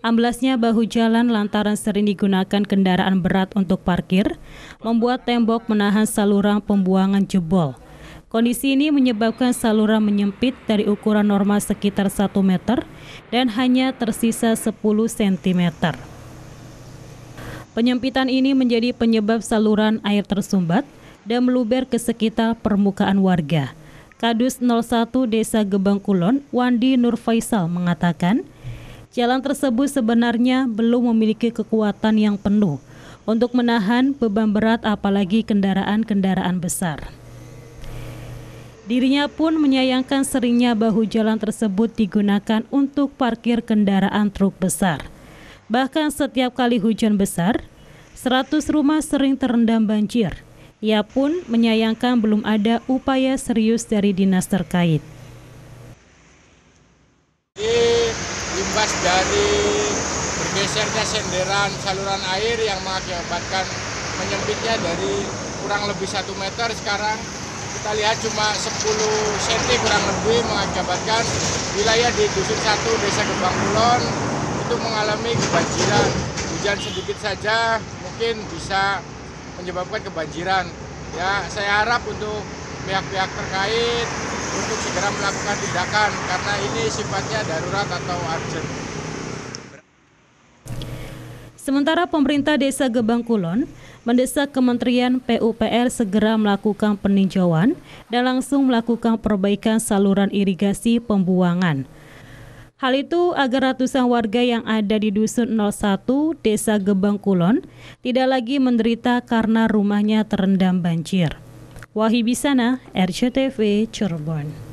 Amblasnya bahu jalan lantaran sering digunakan kendaraan berat untuk parkir, membuat tembok menahan saluran pembuangan jebol. Kondisi ini menyebabkan saluran menyempit dari ukuran normal sekitar 1 meter dan hanya tersisa 10 cm. Penyempitan ini menjadi penyebab saluran air tersumbat dan meluber ke sekitar permukaan warga. Kadus 01 Desa Gebang Kulon, Wandi Nur Faisal mengatakan, Jalan tersebut sebenarnya belum memiliki kekuatan yang penuh untuk menahan beban berat apalagi kendaraan-kendaraan besar. Dirinya pun menyayangkan seringnya bahu jalan tersebut digunakan untuk parkir kendaraan truk besar. Bahkan setiap kali hujan besar, 100 rumah sering terendam banjir. Ia pun menyayangkan belum ada upaya serius dari dinas terkait. Imbas dari bergesernya senderan saluran air yang mengakibatkan menyempitnya dari kurang lebih satu meter sekarang kita lihat cuma 10 cm kurang lebih mengakibatkan wilayah di Dusun satu Desa Gebang Kulon itu mengalami kebanjiran. Hujan sedikit saja mungkin bisa menyebabkan kebanjiran. Ya, saya harap untuk pihak-pihak terkait untuk segera melakukan tindakan karena ini sifatnya darurat atau urgent. Sementara pemerintah Desa Gebang Kulon mendesak Kementerian PUPR segera melakukan peninjauan dan langsung melakukan perbaikan saluran irigasi pembuangan. Hal itu agar ratusan warga yang ada di Dusun 01 Desa Gebang Kulon tidak lagi menderita karena rumahnya terendam banjir. Wahibisana, RCTV, Cirebon.